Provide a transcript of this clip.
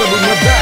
Tony Madal